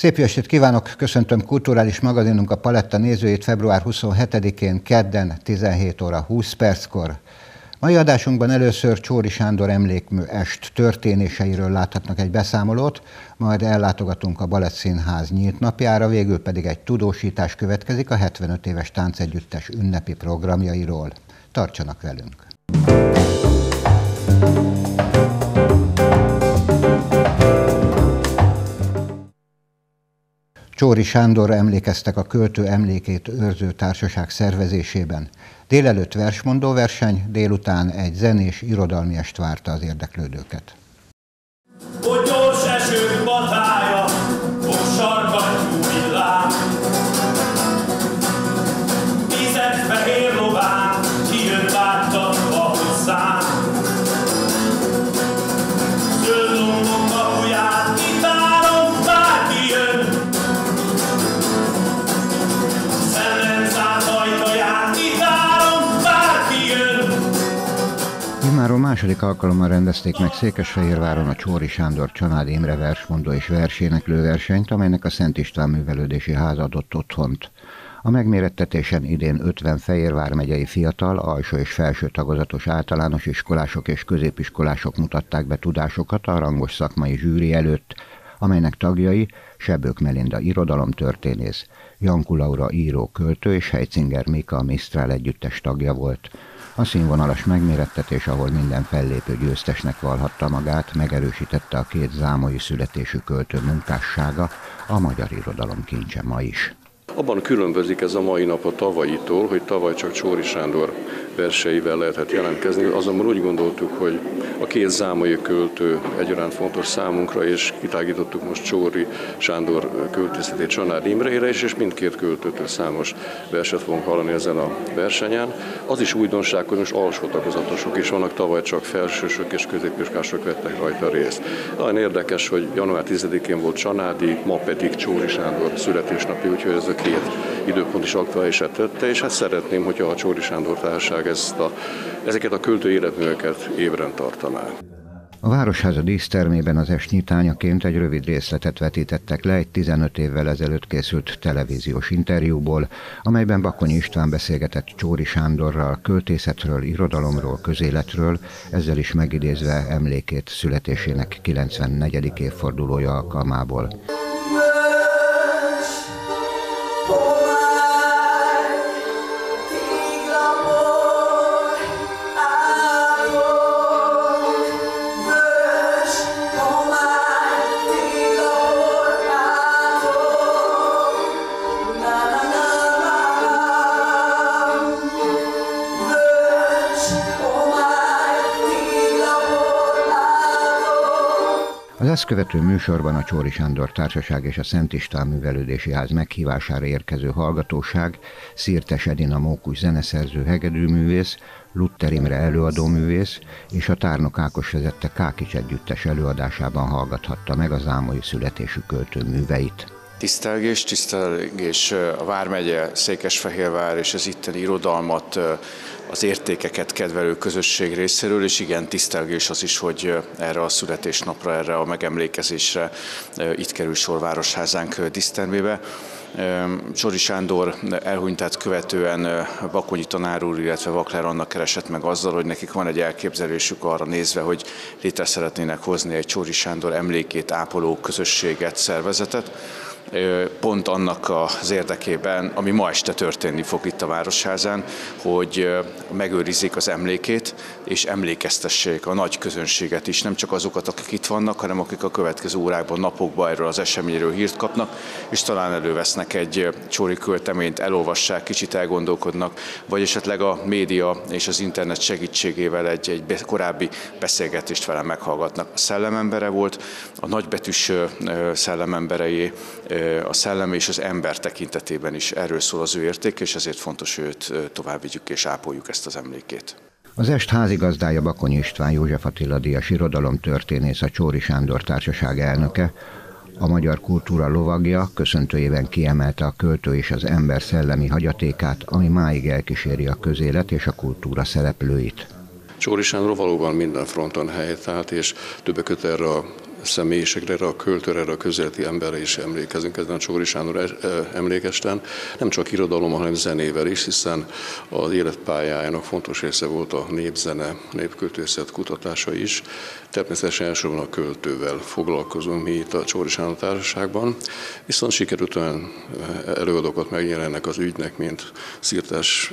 Szép jó estét kívánok! Köszöntöm kulturális magazinunk a Paletta nézőjét február 27-én, kedden 17 óra 20 perckor. Mai adásunkban először Csóri Sándor emlékmű est történéseiről láthatnak egy beszámolót, majd ellátogatunk a Balett Színház nyílt napjára, végül pedig egy tudósítás következik a 75 éves táncegyüttes ünnepi programjairól. Tartsanak velünk! Csóri Sándorra emlékeztek a költő emlékét őrző társaság szervezésében. Délelőtt versmondó verseny, délután egy zenés irodalmi est várta az érdeklődőket. Második alkalommal rendezték meg Székesfehérváron a Csóri Sándor Csanád Imre versmondó és verséneklő versenyt, amelynek a Szent István Művelődési Ház adott otthont. A megmérettetésen idén 50 Fehérvár megyei fiatal, alsó és felső tagozatos általános iskolások és középiskolások mutatták be tudásokat a rangos szakmai zsűri előtt, amelynek tagjai Sebők Melinda irodalomtörténész, Janku Laura író költő és Heitzinger Mika a Mistral együttes tagja volt. A színvonalas megmérettetés, ahol minden fellépő győztesnek valhatta magát, megerősítette a két zámoi születésű költő munkássága, a magyar irodalom kincse ma is. Abban különbözik ez a mai nap a tavalyitól, hogy tavaly csak Csóri Sándor verseivel lehetett jelentkezni, azonban úgy gondoltuk, hogy a két zámai költő egyaránt fontos számunkra, és kitágítottuk most Csóri Sándor költészetét Csanád Imreire is, és mindkét költőtől számos verset fogunk hallani ezen a versenyen. Az is újdonság, hogy most alsó tagozatosok is vannak, tavaly csak felsősök és középiskolások vettek rajta részt. Nagyon érdekes, hogy január 10-én volt Csanádi, ma pedig Csóri Sándor születésnapi, úgyhogy ez a két időpont is aktuálisát tette, és hát szeretném, hogyha a Csóri Sándor Társaság ezt a, ezeket a költő életműveket ébren tartaná. A Városháza dísztermében az est nyitányaként egy rövid részletet vetítettek le egy 15 évvel ezelőtt készült televíziós interjúból, amelyben Bakonyi István beszélgetett Csóri Sándorral költészetről, irodalomról, közéletről, ezzel is megidézve emlékét születésének 94. évfordulója alkalmából. Ezt követő műsorban a Csóri Sándor Társaság és a Szent István Művelődési Ház meghívására érkező hallgatóság Szirtes Edina Mókus zeneszerző hegedűművész, Lutter Imre előadóművész és a Tárnok Ákos vezette Kákics együttes előadásában hallgathatta meg az ámai születésű költő műveit. Tisztelgés, tisztelgés a Vármegye, Székesfehérvár és az itteni irodalmat, az értékeket kedvelő közösség részéről, és igen, tisztelgés az is, hogy erre a születésnapra, erre a megemlékezésre itt kerül sor Városházánk dísztermébe. Csori Sándor elhunytát követően Bakonyi tanár úr, illetve Vakler annak keresett meg azzal, hogy nekik van egy elképzelésük arra nézve, hogy létre szeretnének hozni egy Csori Sándor emlékét ápoló közösséget, szervezetet pont annak az érdekében, ami ma este történni fog itt a Városházán, hogy megőrizzék az emlékét, és emlékeztessék a nagy közönséget is, nem csak azokat, akik itt vannak, hanem akik a következő órákban, napokban erről az eseményről hírt kapnak, és talán elővesznek egy csóri költeményt, elolvassák, kicsit elgondolkodnak, vagy esetleg a média és az internet segítségével egy, egy korábbi beszélgetést vele meghallgatnak. A szellemembere volt, a nagybetűs szellememberei a szellem és az ember tekintetében is erről szól az ő érték, és ezért fontos, hogy őt tovább vigyük és ápoljuk ezt az emlékét. Az est házigazdája Bakony István József Attila Díjas irodalomtörténész, a Csóri Sándor Társaság elnöke, a magyar kultúra lovagja köszöntőjében kiemelte a költő és az ember szellemi hagyatékát, ami máig elkíséri a közélet és a kultúra szereplőit. Csóri Sándor valóban minden fronton helytált, és többek között erre a személyiségre, erre a költőre, erre a közéleti emberre is emlékezünk ezen a Csóri Sándor e, e, emlékesten. Nem csak irodalom, hanem zenével is, hiszen az életpályájának fontos része volt a népzene, népköltőszet kutatása is. Természetesen elsősorban a költővel foglalkozunk mi itt a Csóri Sándor Társaságban, viszont sikerült olyan e, előadókat megjelennek az ügynek, mint Szirtás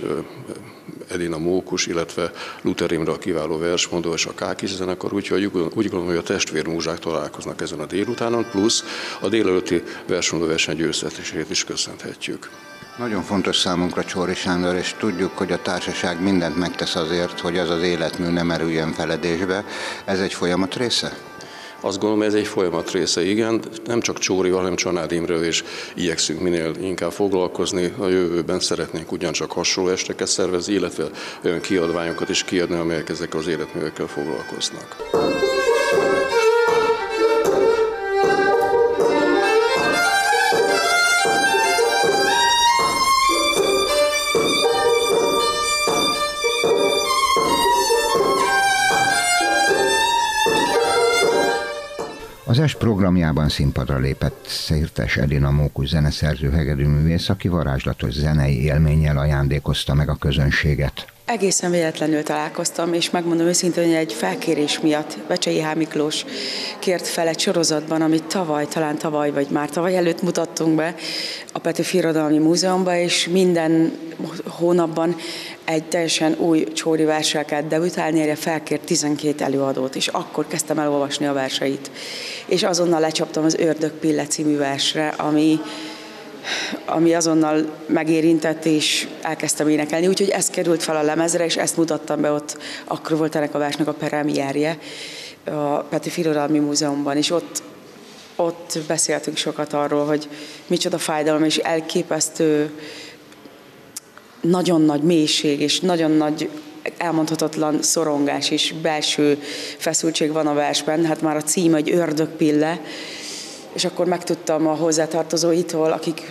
Edina Mókus, illetve Luther Imre a kiváló versmondó és a Kákis zenekar, úgyhogy úgy gondolom, hogy a testvérmúzsák találkoznak ezen a délutánon, plusz a délelőtti versmondó verseny győztetését is köszönhetjük. Nagyon fontos számunkra Csóri Sándor, és tudjuk, hogy a társaság mindent megtesz azért, hogy az az életmű nem erüljen feledésbe. Ez egy folyamat része? Azt gondolom, ez egy folyamat része, igen. Nem csak Csórival, hanem Csanád Imről is igyekszünk minél inkább foglalkozni. A jövőben szeretnénk ugyancsak hasonló esteket szervezni, illetve olyan kiadványokat is kiadni, amelyek ezekkel az életművekkel foglalkoznak. Az est programjában színpadra lépett Szirtes Edina Mókus zeneszerző hegedűművész, aki varázslatos zenei élménnyel ajándékozta meg a közönséget. Egészen véletlenül találkoztam, és megmondom őszintén, hogy egy felkérés miatt Becsei H. Miklós kért fel egy sorozatban, amit tavaly, talán tavaly, vagy már tavaly előtt mutattunk be a Petőfi Irodalmi Múzeumban, és minden hónapban egy teljesen új csóri verssel kell debütálni, erre felkért 12 előadót, és akkor kezdtem el olvasni a verseit. És azonnal lecsaptam az Ördög Pille című versre, ami ami azonnal megérintett, és elkezdtem énekelni. Úgyhogy ez került fel a lemezre, és ezt mutattam be ott, akkor volt ennek a versnek a premierje a Peti Filoralmi Múzeumban, és ott, ott beszéltünk sokat arról, hogy micsoda fájdalom, és elképesztő nagyon nagy mélység, és nagyon nagy elmondhatatlan szorongás és belső feszültség van a versben. Hát már a cím egy ördögpille, és akkor megtudtam a hozzátartozóitól, akik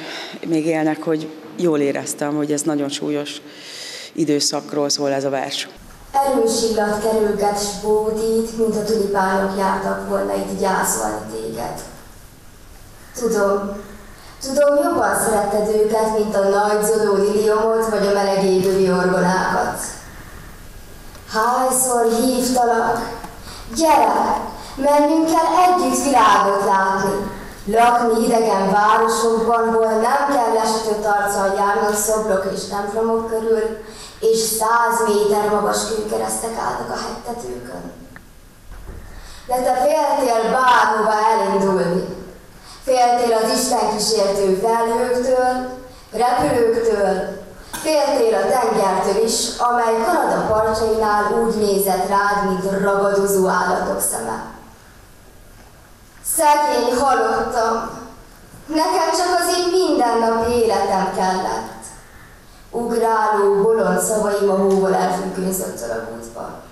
még élnek, hogy jól éreztem, hogy ez nagyon súlyos időszakról szól ez a vers. Erős illat kerülget s mint a tulipánok jártak volna itt gyászolni téged. Tudom, tudom, jobban szeretted őket, mint a nagy zodó liliomot, vagy a meleg égő orgonákat. Hányszor hívtalak, gyere, menjünk el együtt világot látni, lakni idegen városokban, hol nem kell lesütött arccal járnak szobrok és templomok körül, és száz méter magas kőkeresztek állnak a hegytetőkön. De te féltél bárhova elindulni. Féltél az Isten kísértő felhőktől, repülőktől, féltél a tengertől is, amely Kanada partjainál úgy nézett rád, mint ragadozó állatok szeme. Szegény halottam, nekem csak az így mindennapi életem kellett. Ugráló, bolond szavaim a hóval elfüggőzött a bútba.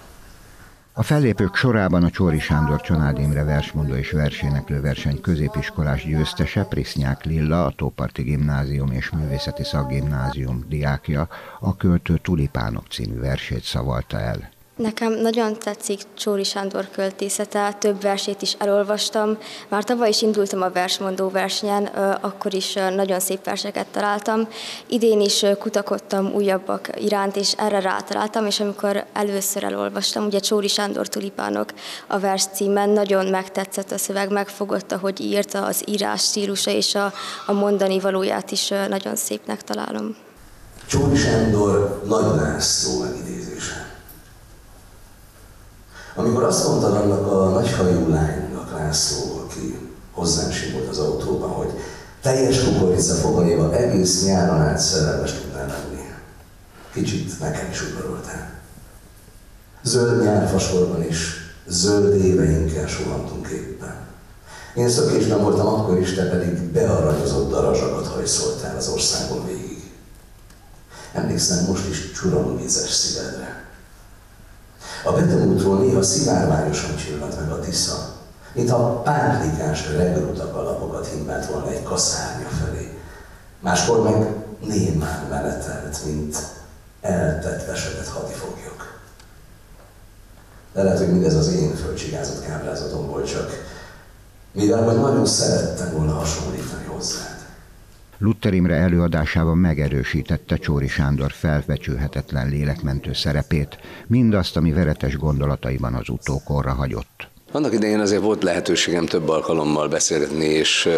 A fellépők sorában a Csóri Sándor Csanád Imre versmondó és verséneklő verseny középiskolás győztese Prisznyák Lilla, a Tóparti Gimnázium és Művészeti Szakgimnázium diákja a költő Tulipánok című versét szavalta el. Nekem nagyon tetszik Csóri Sándor költészete, több versét is elolvastam. Már tavaly is indultam a versmondó versenyen, akkor is nagyon szép verseket találtam. Idén is kutakodtam újabbak iránt, és erre rátaláltam, és amikor először elolvastam, ugye Csóri Sándor tulipánok a vers címen, nagyon megtetszett a szöveg, megfogott, ahogy írta, az írás stílusa és a, a mondani valóját is nagyon szépnek találom. Csóri Sándor Nagy László megidézése. Amikor azt mondta annak a nagyhajú lánynak László, aki hozzám simolt az autóban, hogy teljes kukorica fogaléva egész nyáron át szerelmes tudnál lenni. Kicsit nekem is udvaroltál. Zöld nyárfasorban is, zöld éveinkkel suhantunk éppen. Én szökésben voltam akkor is, te pedig bearanyozott darazsakat hajszoltál az országon végig. Emlékszem most is csuramvízes szívedre. A Betemútról néha szivárványosan csillant meg a Tisza, mintha pántlikás regrutak alapokat himbált volna egy kaszárnya felé. Máskor meg némán menetelt, mint eltett vesedett hadifoglyok. De lehet, hogy mindez az én földcsigázott kábrázatom volt, csak mivel hogy nagyon szerettem volna hasonlítani hozzád. Luther Imre előadásában megerősítette Csóri Sándor felvecsülhetetlen lélekmentő szerepét, mindazt, ami veretes gondolataiban az utókorra hagyott. Annak idején azért volt lehetőségem több alkalommal beszélgetni, és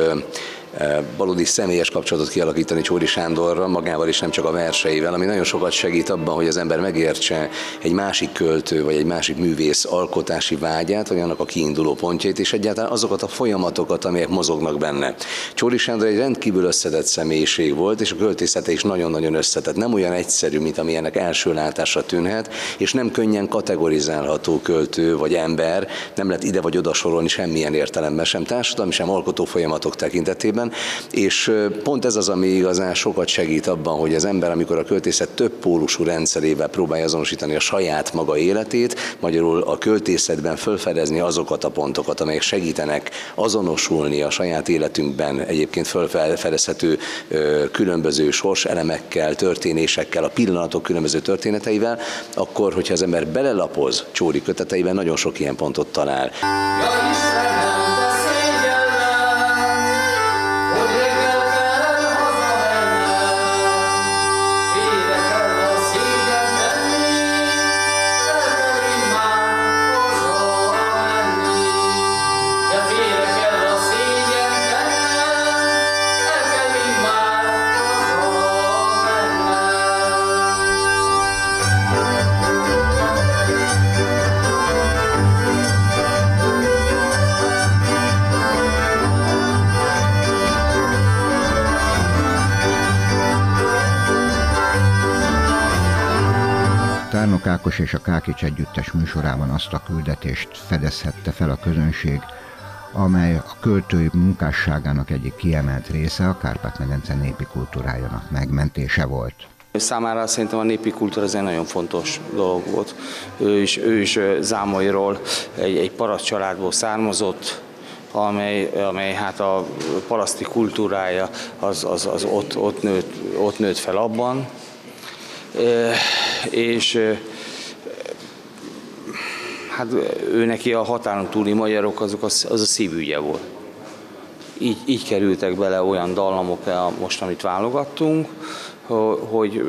valódi személyes kapcsolatot kialakítani Csóri Sándorral, magával is nem csak a verseivel, ami nagyon sokat segít abban, hogy az ember megértse egy másik költő vagy egy másik művész alkotási vágyát, vagy annak a kiinduló pontjait, és egyáltalán azokat a folyamatokat, amelyek mozognak benne. Csóri Sándor egy rendkívül összetett személyiség volt, és a költészete is nagyon-nagyon összetett. Nem olyan egyszerű, mint amilyennek első látásra tűnhet, és nem könnyen kategorizálható költő vagy ember, nem lehet ide vagy oda sorolni semmilyen értelemben, sem társadalmi, sem alkotó folyamatok tekintetében esetben, és pont ez az, ami igazán sokat segít abban, hogy az ember, amikor a költészet több pólusú rendszerével próbálja azonosítani a saját maga életét, magyarul a költészetben fölfedezni azokat a pontokat, amelyek segítenek azonosulni a saját életünkben egyébként fölfedezhető különböző sorselemekkel, történésekkel, a pillanatok különböző történeteivel, akkor, hogyha az ember belelapoz Csóri köteteiben, nagyon sok ilyen pontot talál. Ja, és a Kákics együttes műsorában azt a küldetést fedezhette fel a közönség, amely a költői munkásságának egyik kiemelt része a Kárpát-medence népi kultúrájának megmentése volt. Számára szerintem a népi kultúra ez egy nagyon fontos dolog volt. Ő is, ő is Zámolyról egy, egy paraszt családból származott, amely, amely hát a paraszti kultúrája az, az, az ott, ott, nőtt, ott nőtt fel abban, és hát ő neki a határon túli magyarok azok az, az a szívügye volt. Így, így kerültek bele olyan dallamok, most amit válogattunk, hogy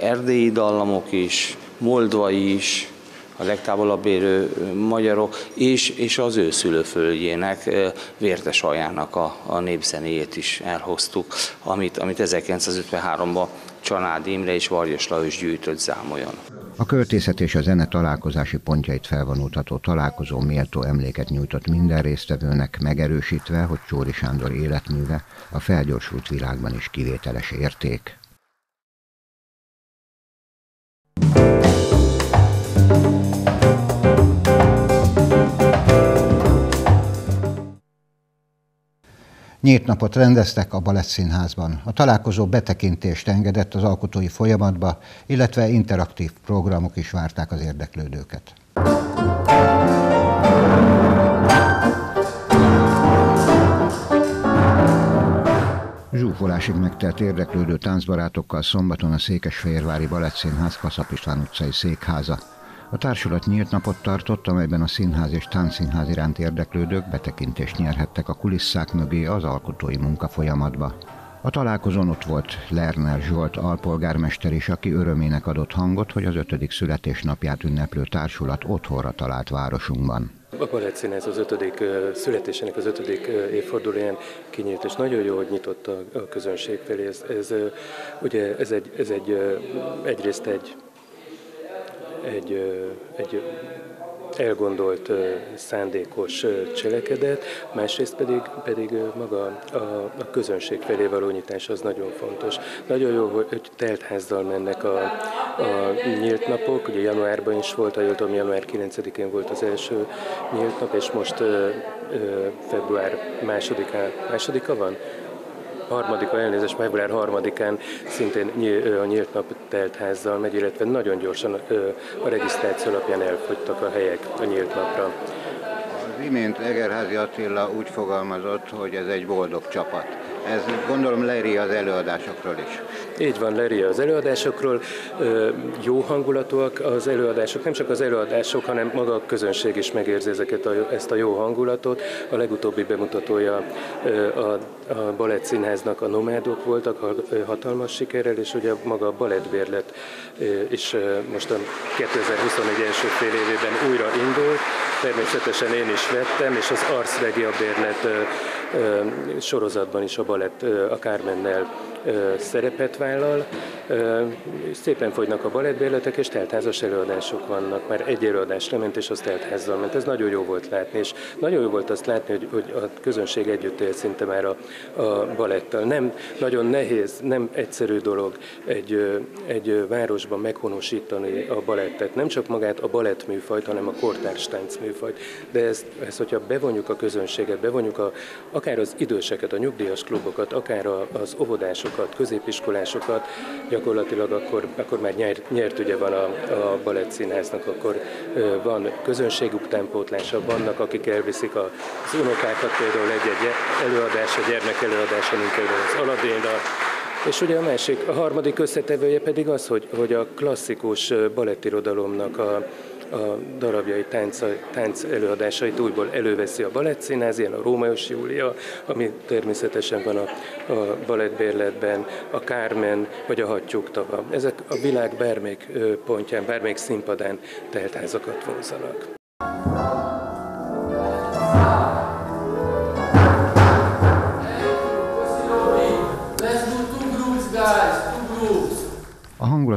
erdélyi dallamok is, moldvai is, a legtávolabb érő magyarok, és, és az ő szülőföldjének, Vértes Ajának a, a népzenéjét is elhoztuk, amit, amit 1953-ban Csanád Imre és Varjas Lajos gyűjtött Zámolyon. A költészet és a zene találkozási pontjait felvonultató találkozó méltó emléket nyújtott minden résztvevőnek, megerősítve, hogy Csóri Sándor életműve a felgyorsult világban is kivételes érték. Nyílt napot rendeztek a Balett Színházban. A találkozó betekintést engedett az alkotói folyamatba, illetve interaktív programok is várták az érdeklődőket. Zsúfolásig megtelt érdeklődő táncbarátokkal szombaton a Székesfehérvári Balett Színház Kaszap István utcai székháza. A társulat nyílt napot tartott, amelyben a színház és táncszínház iránt érdeklődők betekintést nyerhettek a kulisszák mögé az alkotói munka folyamatba. A találkozón ott volt Lerner Zsolt alpolgármester is, aki örömének adott hangot, hogy az ötödik születésnapját ünneplő társulat otthonra talált városunkban. A Balett Színház az ötödik születésének az ötödik évfordulóján kinyílt, és nagyon jó, hogy nyitott a közönség felé. Ez, ez, ugye ez egy, ez egy egyrészt egy egy, egy elgondolt, szándékos cselekedet, másrészt pedig, pedig maga a, a közönség felé való nyitás az nagyon fontos. Nagyon jó, hogy teltházzal mennek a, a nyílt napok, ugye januárban is volt, ha jól tudom, január 9-én volt az első nyílt nap, és most ö, ö, február másodikán, másodika van? Harmadika, elnézést, február harmadikán szintén a nyílt nap telt házzal megy, illetve nagyon gyorsan a regisztráció alapján elfogytak a helyek a nyílt napra. Az imént Egerházi Attila úgy fogalmazott, hogy ez egy boldog csapat. Ez gondolom leri az előadásokról is. Így van, Leri az előadásokról. Jó hangulatúak az előadások, nem csak az előadások, hanem maga a közönség is megérzi ezeket a, ezt a jó hangulatot. A legutóbbi bemutatója a, a Balett Színháznak a Nomádok voltak hatalmas sikerrel, és ugye maga a balettbérlet is most a 2021 első fél évében újra indult. Természetesen én is vettem, és az Ars Regia bérlet sorozatban is a balett a Kármennel szerepet vállal. Szépen fogynak a balettbérletek, és teltházas előadások vannak. Már egy előadás lement, és az teltházzal ment. Ez nagyon jó volt látni, és nagyon jó volt azt látni, hogy, hogy a közönség együtt él szinte már a, a balettal. Nem nagyon nehéz, nem egyszerű dolog egy, egy városban meghonosítani a balettet. Nem csak magát a balettműfajt, hanem a kortárs táncműfajt. De ezt, ezt, hogyha bevonjuk a közönséget, bevonjuk a, akár az időseket, a nyugdíjas klubokat, akár az óvodásokat, középiskolásokat, gyakorlatilag akkor, akkor már nyert, nyert ugye van a, a balett színháznak, akkor van közönség utánpótlása, vannak, akik elviszik az unokákat, például egy-egy előadás, a gyermek előadása, mint például az Aladénra, és ugye a másik, a harmadik összetevője pedig az, hogy, hogy a klasszikus balettirodalomnak a, a darabjai, tánc, tánc előadásait újból előveszi a balettszínház, ilyen a Rómaios Júlia, ami természetesen van a, a balettbérletben, a Kármen vagy a Hattyúk tava. Ezek a világ bármelyik pontján, bármelyik színpadán teltházakat vonzanak.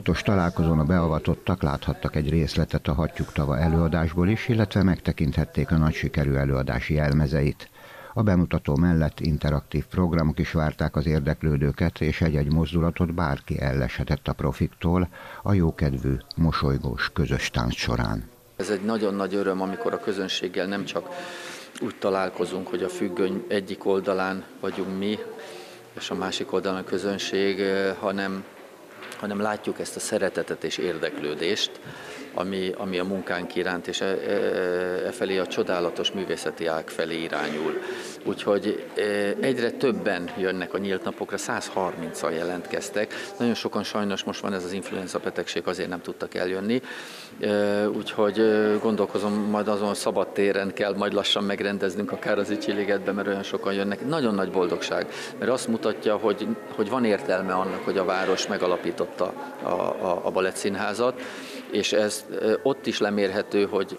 Hangulatos találkozón a beavatottak láthattak egy részletet a Hattyúk tava előadásból is, illetve megtekinthették a nagy sikerű előadási jelmezeit. A bemutató mellett interaktív programok is várták az érdeklődőket, és egy-egy mozdulatot bárki elleshetett a profiktól a jókedvű, mosolygós közös tánc során. Ez egy nagyon nagy öröm, amikor a közönséggel nem csak úgy találkozunk, hogy a függöny egyik oldalán vagyunk mi, és a másik oldalon a közönség, hanem hanem látjuk ezt a szeretetet és érdeklődést, ami, ami a munkánk iránt, és e, e, e felé a csodálatos művészeti ág felé irányul. Úgyhogy e, egyre többen jönnek a nyílt napokra, 130-al jelentkeztek. Nagyon sokan sajnos most van ez az influenza betegség, azért nem tudtak eljönni. E, úgyhogy gondolkozom, majd azon szabad téren kell majd lassan megrendeznünk, akár az Icsiligetben, mert olyan sokan jönnek. Nagyon nagy boldogság, mert azt mutatja, hogy, hogy van értelme annak, hogy a város megalapította a, a, a balett színházat, és ez ott is lemérhető, hogy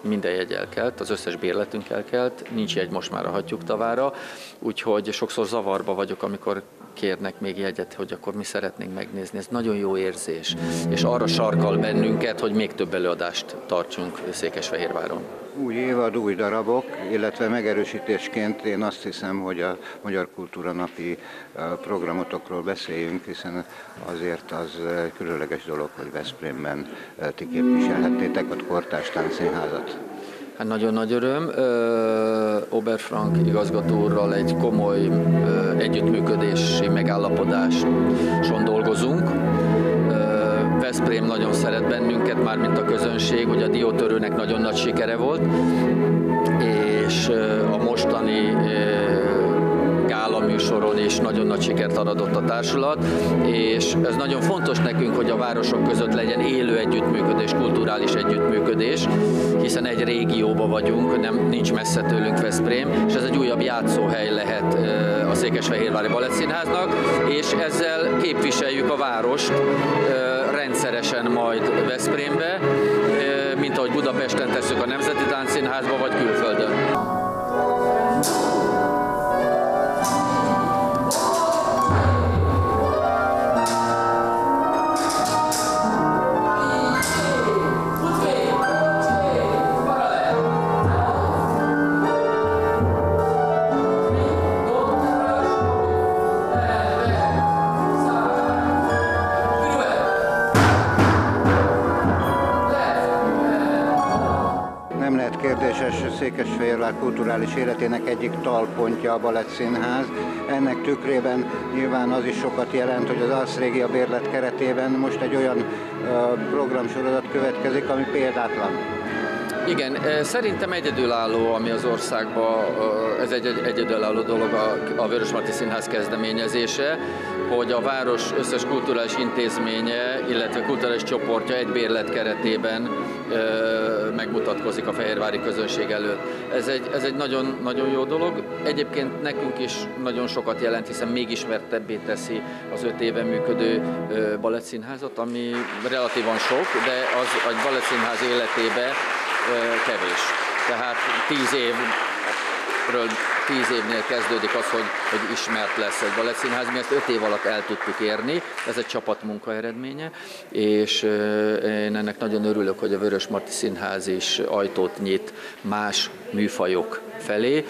minden jegy elkelt, az összes bérletünk elkelt, nincs jegy most már a hatjuk tavára, úgyhogy sokszor zavarba vagyok, amikor kérnek még jegyet, hogy akkor mi szeretnénk megnézni. Ez nagyon jó érzés, és arra sarkal bennünket, hogy még több előadást tartsunk Székesfehérváron. Új évad, új darabok, illetve megerősítésként én azt hiszem, hogy a Magyar Kultúra Napi programotokról beszéljünk, hiszen azért az különleges dolog, hogy Veszprémben ti képviselhettétek a Kortárs Táncszínházat. Hát nagyon nagy öröm. Oberfrank igazgatóral egy komoly együttműködési megállapodáson dolgozunk. Veszprém nagyon szeret bennünket, már mint a közönség, hogy a diótörőnek nagyon nagy sikere volt, és a mostani gála műsoron is nagyon nagy sikert aradott a társulat, és ez nagyon fontos nekünk, hogy a városok között legyen élő együttműködés, kulturális együttműködés, hiszen egy régióba vagyunk, nem nincs messze tőlünk Veszprém, és ez egy újabb játszóhely lehet a Székesfehérvári Balettszínháznak, és ezzel képviseljük a várost rendszeresen majd Veszprémbe, mint ahogy Budapesten tesszük a Nemzeti Táncszínházba, vagy külföldön. Székesfehérvár kulturális életének egyik talpontja a Balett Színház. Ennek tükrében nyilván az is sokat jelent, hogy az Alszrégia bérlet keretében most egy olyan programsorozat következik, ami példátlan. Igen, szerintem egyedülálló, ami az országban, ez egy, egy egyedülálló dolog a, a Vörösmarty Színház kezdeményezése, hogy a város összes kulturális intézménye, illetve kulturális csoportja egy bérlet keretében megmutatkozik a fehérvári közönség előtt. Ez egy, ez egy nagyon, nagyon jó dolog. Egyébként nekünk is nagyon sokat jelent, hiszen még ismertebbé teszi az öt éve működő balettszínházat, ami relatívan sok, de az egy balettszínház életébe kevés. Tehát tíz évről tíz évnél kezdődik az, hogy, hogy ismert lesz egy balettszínház. Mi ezt öt év alatt el tudtuk érni, ez egy csapatmunka eredménye, és én ennek nagyon örülök, hogy a Vörös Marti Színház is ajtót nyit más műfajok felé.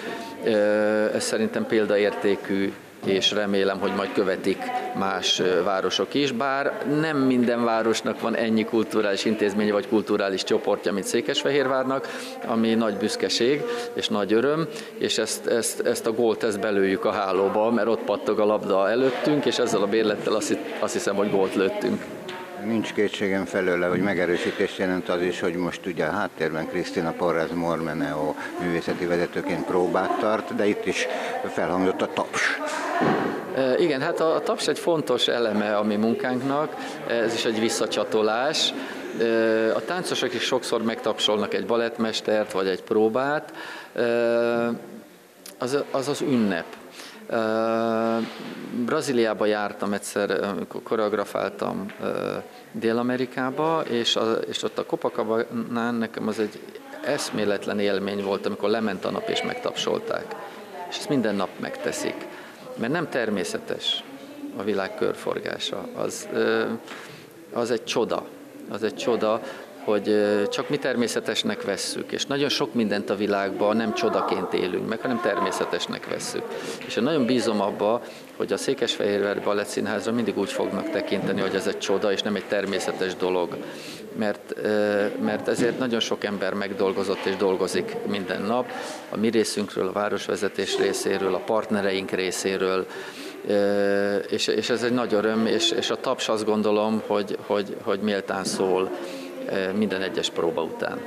Ez szerintem példaértékű és remélem, hogy majd követik más városok is, bár nem minden városnak van ennyi kulturális intézménye vagy kulturális csoportja, mint Székesfehérvárnak, ami nagy büszkeség és nagy öröm, és ezt, ezt, ezt a gólt ezt belőjük a hálóba, mert ott pattog a labda előttünk, és ezzel a bérlettel azt, azt hiszem, hogy gólt lőttünk. Nincs kétségem felőle, hogy megerősítés jelent az is, hogy most ugye a háttérben Krisztina Porrez Mormeneo művészeti vezetőként próbát tart, de itt is felhangzott a taps. Igen, hát a, a taps egy fontos eleme a mi munkánknak, ez is egy visszacsatolás. A táncosok is sokszor megtapsolnak egy balettmestert vagy egy próbát, az az, az ünnep. Brazíliába jártam egyszer, amikor koreografáltam Dél-Amerikába, és, a, és ott a Copacabana nekem az egy eszméletlen élmény volt, amikor lement a nap és megtapsolták. És ezt minden nap megteszik mert nem természetes a világ körforgása. Az, az egy csoda. Az egy csoda, hogy csak mi természetesnek vesszük, és nagyon sok mindent a világban nem csodaként élünk meg, hanem természetesnek vesszük. És én nagyon bízom abba, hogy a Székesfehérvári Balettszínházra mindig úgy fognak tekinteni, hogy ez egy csoda, és nem egy természetes dolog. Mert, mert ezért nagyon sok ember megdolgozott és dolgozik minden nap, a mi részünkről, a városvezetés részéről, a partnereink részéről, és, és ez egy nagy öröm, és, és a taps azt gondolom, hogy, hogy, hogy méltán szól minden egyes próba után.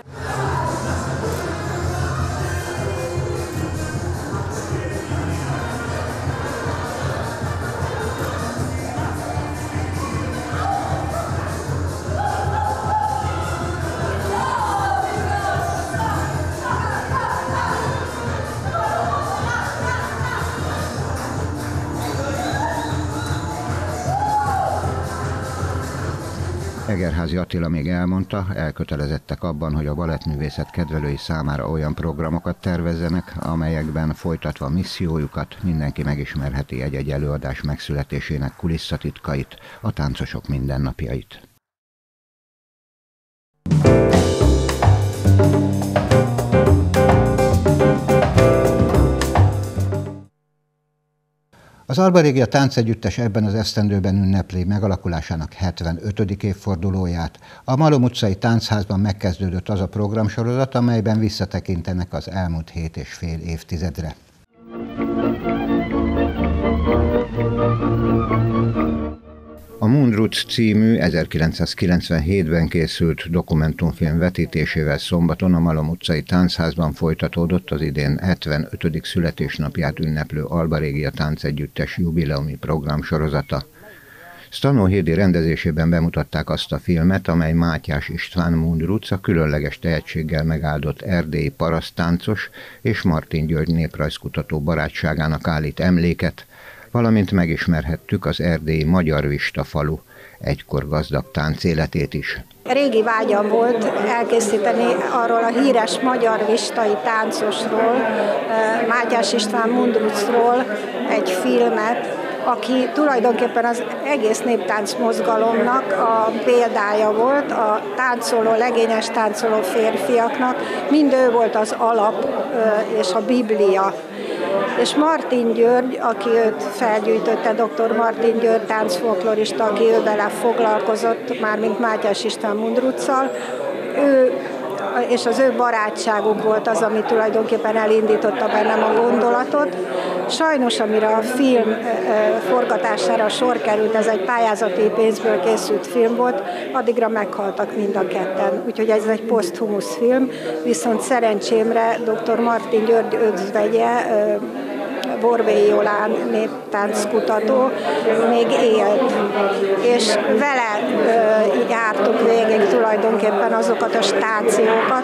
Egerházi Attila még elmondta, elkötelezettek abban, hogy a balettművészet kedvelői számára olyan programokat tervezzenek, amelyekben folytatva missziójukat mindenki megismerheti egy-egy előadás megszületésének kulisszatitkait, a táncosok mindennapjait. Az Alba Régia táncegyüttes ebben az esztendőben ünnepli megalakulásának 75. évfordulóját. A Malom utcai táncházban megkezdődött az a programsorozat, amelyben visszatekintenek az elmúlt hét és fél évtizedre. Moonroots című 1997-ben készült dokumentumfilm vetítésével szombaton a Malom utcai táncházban folytatódott az idén 75. születésnapját ünneplő Alba Régia táncegyüttes jubileumi program sorozata. Stanó Hédi rendezésében bemutatták azt a filmet, amely Mátyás István Mundruc a különleges tehetséggel megáldott erdélyi parasztáncos és Martin György néprajzkutató barátságának állít emléket, valamint megismerhettük az erdélyi Magyar Vista falu egykor gazdag tánc életét is. Régi vágyam volt elkészíteni arról a híres magyar vistai táncosról, eh, Mátyás István Mundrucról egy filmet, aki tulajdonképpen az egész néptánc mozgalomnak a példája volt, a táncoló, legényes táncoló férfiaknak, mind ő volt az alap eh, és a biblia és Martin György, aki őt felgyűjtötte, dr. Martin György táncfolklorista, aki ő vele foglalkozott, már mint Mátyás István Mundruccal, ő és az ő barátságuk volt az, ami tulajdonképpen elindította bennem a gondolatot. Sajnos, amire a film forgatására sor került, ez egy pályázati pénzből készült film volt, addigra meghaltak mind a ketten. Úgyhogy ez egy poszthumusz film, viszont szerencsémre dr. Martin György özvegye Borbély Jolán néptánckutató még élt, és vele jártuk végig tulajdonképpen azokat a stációkat,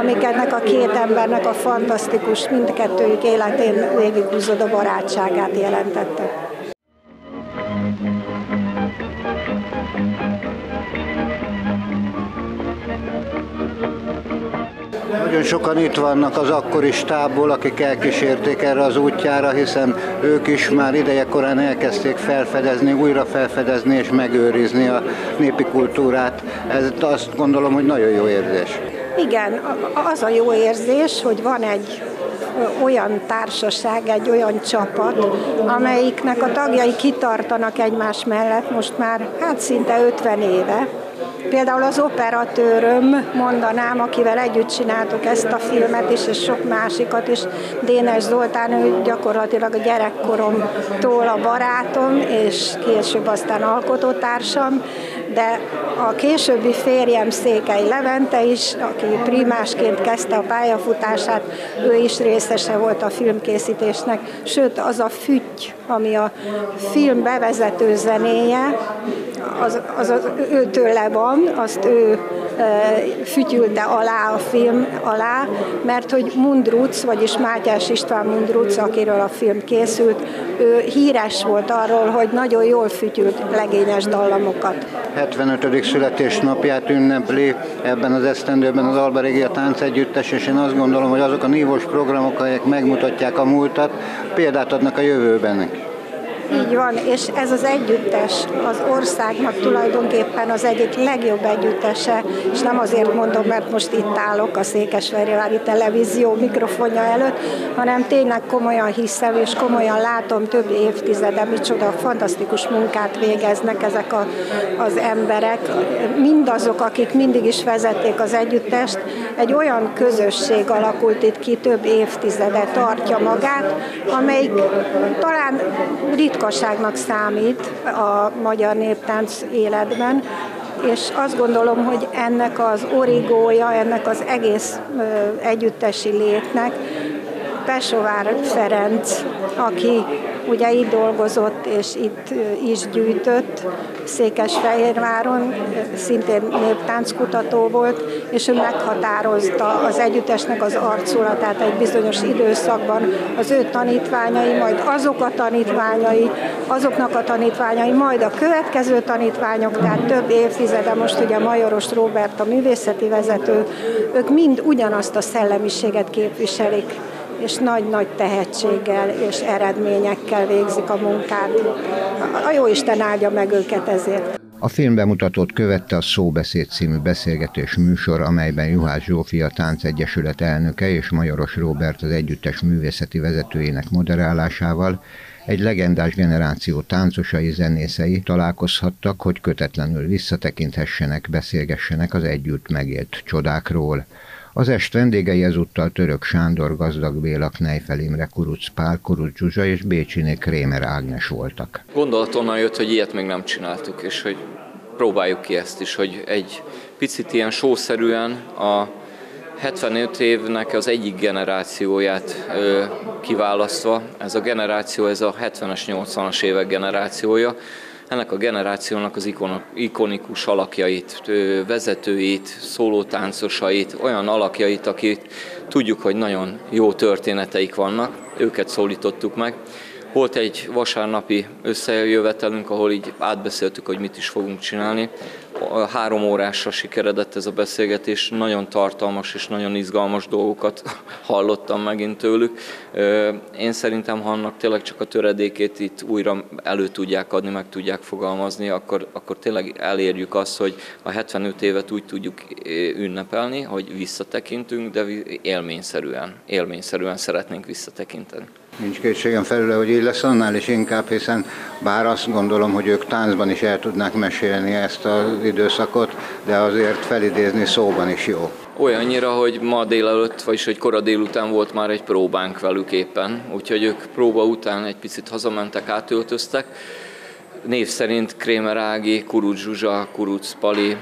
amik ennek a két embernek a fantasztikus, mindkettőjük életén végighúzódó barátságát jelentette. Nagyon sokan itt vannak az akkori stábból, akik elkísérték erre az útjára, hiszen ők is már ideje korán elkezdték felfedezni, újra felfedezni és megőrizni a népi kultúrát. Ez azt gondolom, hogy nagyon jó érzés. Igen, az a jó érzés, hogy van egy olyan társaság, egy olyan csapat, amelyiknek a tagjai kitartanak egymás mellett most már hát szinte 50 éve, Például az operatőröm mondanám, akivel együtt csináltuk ezt a filmet is, és sok másikat is, Dénes Zoltán, ő gyakorlatilag a gyerekkoromtól a barátom, és később aztán alkotótársam, de a későbbi férjem Székely Levente is, aki primásként kezdte a pályafutását, ő is részese volt a filmkészítésnek, sőt az a fütty, ami a film bevezető zenéje, az, az, az őtőle van, azt ő fütyülte alá a film alá, mert hogy Mundruc, vagyis Mátyás István Mundruc, akiről a film készült, ő híres volt arról, hogy nagyon jól fütyült legényes dallamokat. 75. születésnapját ünnepli ebben az esztendőben az Alba Régia Táncegyüttes, és én azt gondolom, hogy azok a nívós programok, amelyek megmutatják a múltat, példát adnak a jövőben. Így van, és ez az együttes az országnak tulajdonképpen az egyik legjobb együttese, és nem azért mondom, mert most itt állok a Székesfehérvári Televízió mikrofonja előtt, hanem tényleg komolyan hiszem, és komolyan látom több évtizede, micsoda fantasztikus munkát végeznek ezek a, az emberek, mindazok, akik mindig is vezették az együttest, egy olyan közösség alakult itt ki, több évtizede tartja magát, amelyik talán ritka ritkaságnak számít a magyar néptánc életben, és azt gondolom, hogy ennek az origója, ennek az egész együttesi létnek Pesovár Ferenc, aki ugye itt dolgozott és itt is gyűjtött Székesfehérváron, szintén néptánckutató volt, és ő meghatározta az együttesnek az arculatát egy bizonyos időszakban. Az ő tanítványai, majd azok a tanítványai, azoknak a tanítványai, majd a következő tanítványok, tehát több évtizede, most ugye Majoros Robert a művészeti vezető, ők mind ugyanazt a szellemiséget képviselik és nagy-nagy tehetséggel és eredményekkel végzik a munkát. A jó Isten áldja meg őket ezért. A film bemutatót követte a Szóbeszéd című beszélgetés műsor, amelyben Juhász Zsófia Táncegyesület elnöke és Majoros Robert az együttes művészeti vezetőjének moderálásával egy legendás generáció táncosai, zenészei találkozhattak, hogy kötetlenül visszatekinthessenek, beszélgessenek az együtt megélt csodákról. Az est vendégei ezúttal Török Sándor, Gazdag Béla, Knejfel Imre, Kuruc Pál, Kuruc Zsuzsa és Bécsiné Krémer Ágnes voltak. Gondolat onnan jött, hogy ilyet még nem csináltuk, és hogy próbáljuk ki ezt is, hogy egy picit ilyen sószerűen a 75 évnek az egyik generációját ö, kiválasztva. Ez a generáció, ez a 70-es, 80-as évek generációja, ennek a generációnak az ikonikus alakjait, vezetőit, szólótáncosait, olyan alakjait, akik tudjuk, hogy nagyon jó történeteik vannak, őket szólítottuk meg. Volt egy vasárnapi összejövetelünk, ahol így átbeszéltük, hogy mit is fogunk csinálni. Három órásra sikeredett ez a beszélgetés, nagyon tartalmas és nagyon izgalmas dolgokat hallottam megint tőlük. Én szerintem, ha annak tényleg csak a töredékét itt újra elő tudják adni, meg tudják fogalmazni, akkor, akkor tényleg elérjük azt, hogy a 75 évet úgy tudjuk ünnepelni, hogy visszatekintünk, de élményszerűen, élményszerűen szeretnénk visszatekinteni. Nincs kétségem felül, hogy így lesz annál is inkább, hiszen bár azt gondolom, hogy ők táncban is el tudnák mesélni ezt az időszakot, de azért felidézni szóban is jó. Olyannyira, hogy ma délelőtt, vagyis hogy kora délután volt már egy próbánk velük éppen, úgyhogy ők próba után egy picit hazamentek, átöltöztek. Név szerint Krémer Ági, Kuruc Zsuzsa, Kuruc Pali,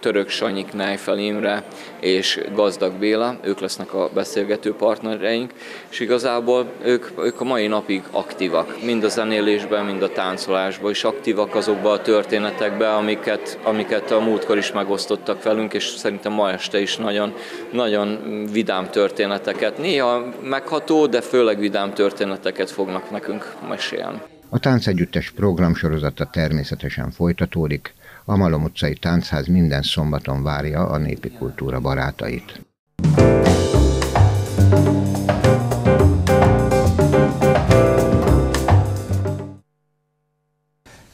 Török Sanyik, Nejfel Imre és Gazdag Béla, ők lesznek a beszélgető partnereink, és igazából ők, ők a mai napig aktívak, mind a zenélésben, mind a táncolásban, és aktívak azokban a történetekben, amiket, amiket a múltkor is megosztottak velünk, és szerintem ma este is nagyon, nagyon vidám történeteket, néha megható, de főleg vidám történeteket fognak nekünk mesélni. A táncegyüttes programsorozata természetesen folytatódik, a Malom utcai táncház minden szombaton várja a népi kultúra barátait.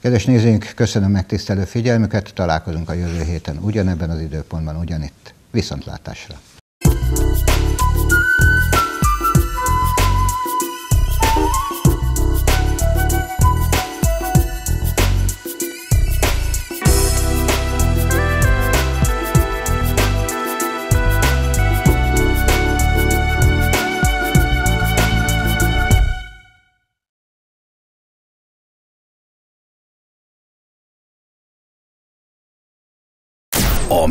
Kedves nézőink, köszönöm megtisztelő figyelmüket, találkozunk a jövő héten ugyanebben az időpontban, ugyanitt. Viszontlátásra!